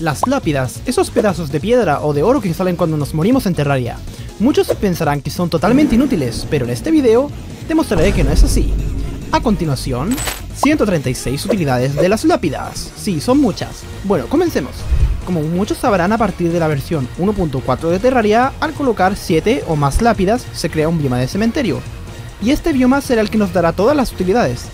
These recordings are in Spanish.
Las lápidas, esos pedazos de piedra o de oro que salen cuando nos morimos en Terraria. Muchos pensarán que son totalmente inútiles, pero en este video demostraré que no es así. A continuación, 136 utilidades de las lápidas. Sí, son muchas. Bueno, comencemos. Como muchos sabrán a partir de la versión 1.4 de Terraria, al colocar 7 o más lápidas se crea un bioma de cementerio. Y este bioma será el que nos dará todas las utilidades.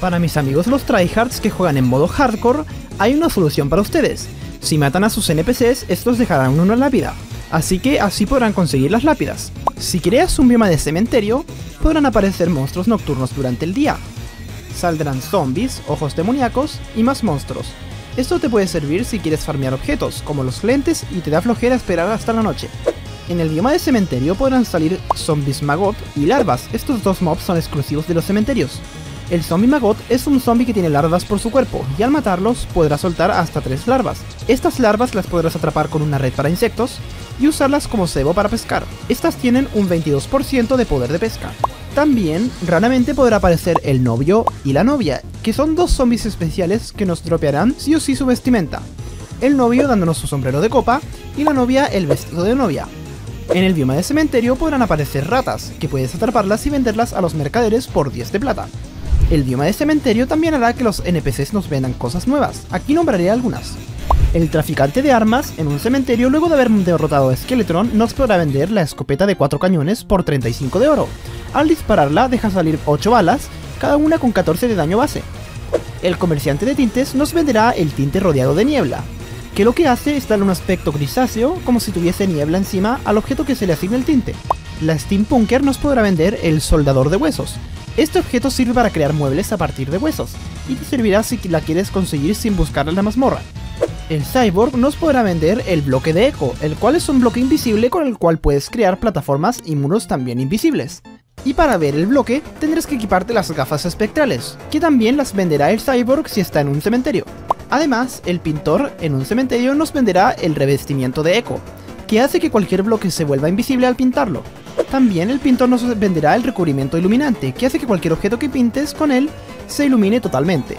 Para mis amigos los tryhards que juegan en modo hardcore, hay una solución para ustedes. Si matan a sus NPCs, estos dejarán una lápida, así que así podrán conseguir las lápidas. Si creas un bioma de cementerio, podrán aparecer monstruos nocturnos durante el día. Saldrán zombies, ojos demoníacos y más monstruos. Esto te puede servir si quieres farmear objetos, como los lentes, y te da flojera esperar hasta la noche. En el bioma de cementerio podrán salir zombies magot y larvas, estos dos mobs son exclusivos de los cementerios. El zombie Magot es un zombie que tiene larvas por su cuerpo, y al matarlos podrás soltar hasta 3 larvas. Estas larvas las podrás atrapar con una red para insectos, y usarlas como cebo para pescar. Estas tienen un 22% de poder de pesca. También, raramente podrá aparecer el novio y la novia, que son dos zombies especiales que nos dropearán sí o sí su vestimenta. El novio dándonos su sombrero de copa, y la novia el vestido de novia. En el bioma de cementerio podrán aparecer ratas, que puedes atraparlas y venderlas a los mercaderes por 10 de plata. El bioma de cementerio también hará que los NPCs nos vendan cosas nuevas, aquí nombraré algunas. El traficante de armas en un cementerio luego de haber derrotado a Skeletron nos podrá vender la escopeta de 4 cañones por 35 de oro. Al dispararla deja salir 8 balas, cada una con 14 de daño base. El comerciante de tintes nos venderá el tinte rodeado de niebla, que lo que hace es darle un aspecto grisáceo como si tuviese niebla encima al objeto que se le asigne el tinte. La Steampunker nos podrá vender el soldador de huesos, este objeto sirve para crear muebles a partir de huesos, y te servirá si la quieres conseguir sin buscar en la mazmorra. El Cyborg nos podrá vender el bloque de eco, el cual es un bloque invisible con el cual puedes crear plataformas y muros también invisibles. Y para ver el bloque, tendrás que equiparte las gafas espectrales, que también las venderá el Cyborg si está en un cementerio. Además, el pintor en un cementerio nos venderá el revestimiento de eco, que hace que cualquier bloque se vuelva invisible al pintarlo. También el pintor nos venderá el recubrimiento iluminante, que hace que cualquier objeto que pintes con él se ilumine totalmente.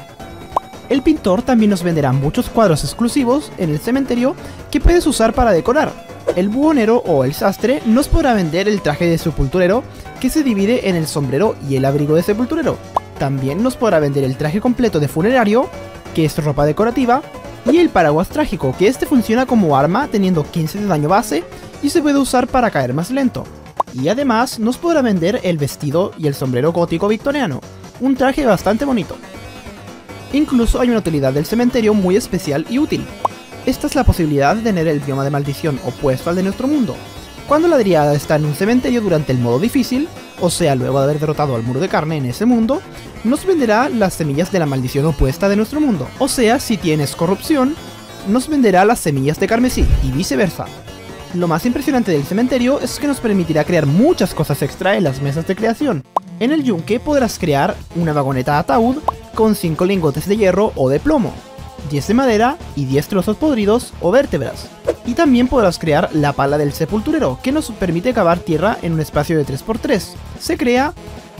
El pintor también nos venderá muchos cuadros exclusivos en el cementerio que puedes usar para decorar. El buhonero o el sastre nos podrá vender el traje de sepulturero que se divide en el sombrero y el abrigo de sepulturero. También nos podrá vender el traje completo de funerario, que es ropa decorativa, y el paraguas trágico, que este funciona como arma teniendo 15 de daño base y se puede usar para caer más lento. Y además nos podrá vender el vestido y el sombrero gótico victoriano, un traje bastante bonito. Incluso hay una utilidad del cementerio muy especial y útil. Esta es la posibilidad de tener el bioma de maldición opuesto al de nuestro mundo. Cuando la Driada está en un cementerio durante el modo difícil, o sea luego de haber derrotado al muro de carne en ese mundo, nos venderá las semillas de la maldición opuesta de nuestro mundo. O sea, si tienes corrupción, nos venderá las semillas de carmesí y viceversa. Lo más impresionante del cementerio es que nos permitirá crear muchas cosas extra en las mesas de creación. En el yunque podrás crear una vagoneta ataúd con 5 lingotes de hierro o de plomo, 10 de madera y 10 trozos podridos o vértebras. Y también podrás crear la pala del sepulturero, que nos permite cavar tierra en un espacio de 3x3. Se crea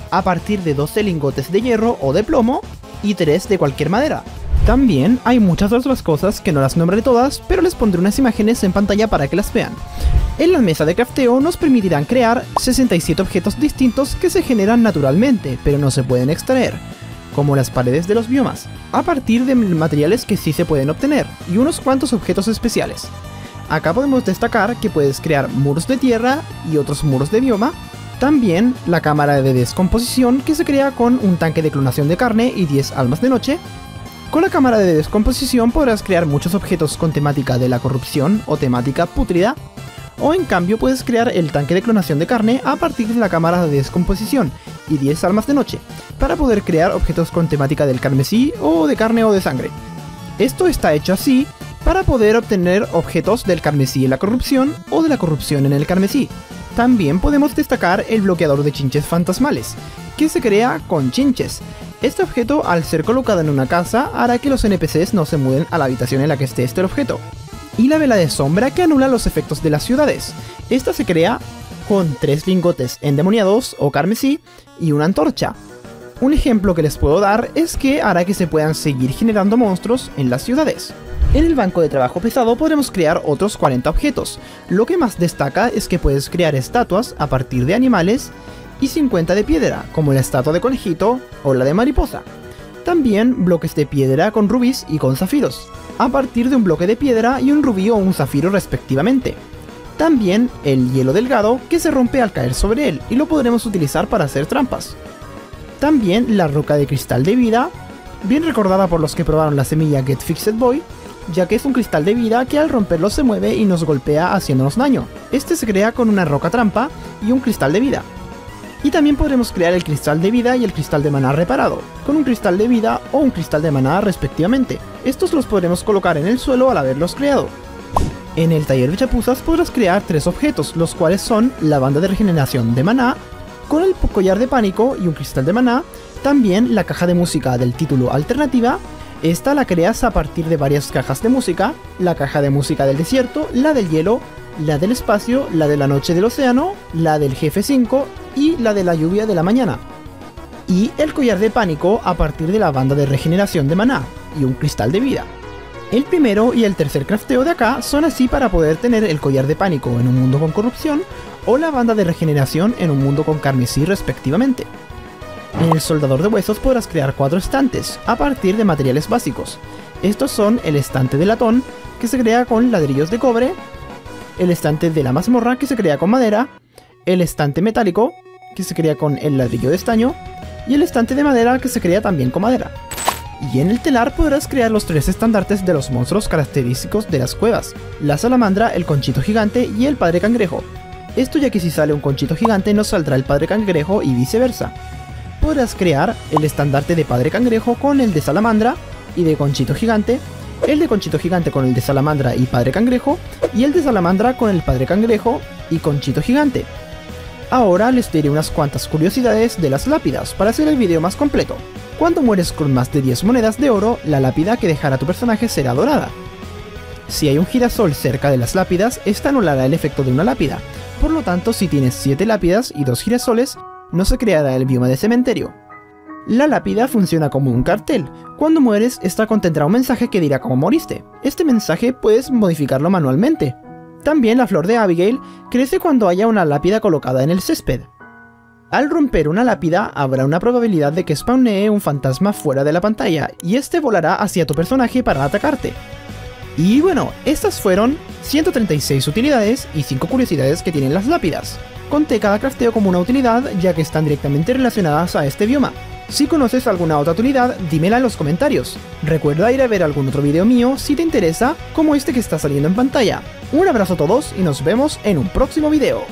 a partir de 12 lingotes de hierro o de plomo y 3 de cualquier madera. También hay muchas otras cosas que no las nombraré todas, pero les pondré unas imágenes en pantalla para que las vean. En la mesa de crafteo nos permitirán crear 67 objetos distintos que se generan naturalmente, pero no se pueden extraer, como las paredes de los biomas, a partir de materiales que sí se pueden obtener, y unos cuantos objetos especiales. Acá podemos destacar que puedes crear muros de tierra y otros muros de bioma, también la cámara de descomposición que se crea con un tanque de clonación de carne y 10 almas de noche, con la cámara de descomposición podrás crear muchos objetos con temática de la corrupción o temática pútrida, o en cambio puedes crear el tanque de clonación de carne a partir de la cámara de descomposición y 10 almas de noche, para poder crear objetos con temática del carmesí o de carne o de sangre. Esto está hecho así para poder obtener objetos del carmesí en la corrupción o de la corrupción en el carmesí. También podemos destacar el bloqueador de chinches fantasmales, que se crea con chinches, este objeto, al ser colocado en una casa, hará que los NPCs no se muden a la habitación en la que esté este objeto. Y la vela de sombra que anula los efectos de las ciudades. Esta se crea con tres lingotes endemoniados o carmesí y una antorcha. Un ejemplo que les puedo dar es que hará que se puedan seguir generando monstruos en las ciudades. En el banco de trabajo pesado podremos crear otros 40 objetos. Lo que más destaca es que puedes crear estatuas a partir de animales y 50 de piedra, como la estatua de conejito o la de mariposa. También bloques de piedra con rubíes y con zafiros, a partir de un bloque de piedra y un rubí o un zafiro respectivamente. También el hielo delgado que se rompe al caer sobre él y lo podremos utilizar para hacer trampas. También la roca de cristal de vida, bien recordada por los que probaron la semilla Get Fixed Boy, ya que es un cristal de vida que al romperlo se mueve y nos golpea haciéndonos daño. Este se crea con una roca trampa y un cristal de vida. Y también podremos crear el cristal de vida y el cristal de maná reparado, con un cristal de vida o un cristal de maná respectivamente. Estos los podremos colocar en el suelo al haberlos creado. En el taller de chapuzas podrás crear tres objetos, los cuales son la banda de regeneración de maná, con el collar de pánico y un cristal de maná, también la caja de música del título alternativa, esta la creas a partir de varias cajas de música, la caja de música del desierto, la del hielo, la del espacio, la de la noche del océano, la del jefe 5 y la de la lluvia de la mañana. Y el collar de pánico a partir de la banda de regeneración de maná y un cristal de vida. El primero y el tercer crafteo de acá son así para poder tener el collar de pánico en un mundo con corrupción o la banda de regeneración en un mundo con carmesí respectivamente. En el soldador de huesos podrás crear cuatro estantes a partir de materiales básicos. Estos son el estante de latón, que se crea con ladrillos de cobre, el estante de la mazmorra, que se crea con madera, el estante metálico, que se crea con el ladrillo de estaño, y el estante de madera, que se crea también con madera. Y en el telar podrás crear los tres estandartes de los monstruos característicos de las cuevas, la salamandra, el conchito gigante y el padre cangrejo. Esto ya que si sale un conchito gigante nos saldrá el padre cangrejo y viceversa podrás crear el estandarte de Padre Cangrejo con el de Salamandra y de Conchito Gigante, el de Conchito Gigante con el de Salamandra y Padre Cangrejo, y el de Salamandra con el Padre Cangrejo y Conchito Gigante. Ahora les diré unas cuantas curiosidades de las lápidas para hacer el video más completo. Cuando mueres con más de 10 monedas de oro, la lápida que dejará tu personaje será dorada. Si hay un girasol cerca de las lápidas, esta anulará el efecto de una lápida. Por lo tanto, si tienes 7 lápidas y 2 girasoles, no se creará el bioma de cementerio. La lápida funciona como un cartel. Cuando mueres, esta contendrá un mensaje que dirá cómo moriste. Este mensaje puedes modificarlo manualmente. También la flor de Abigail crece cuando haya una lápida colocada en el césped. Al romper una lápida, habrá una probabilidad de que spawnee un fantasma fuera de la pantalla, y este volará hacia tu personaje para atacarte. Y bueno, estas fueron 136 utilidades y 5 curiosidades que tienen las lápidas. Conté cada crafteo como una utilidad ya que están directamente relacionadas a este bioma. Si conoces alguna otra utilidad, dímela en los comentarios. Recuerda ir a ver algún otro video mío si te interesa, como este que está saliendo en pantalla. Un abrazo a todos y nos vemos en un próximo video.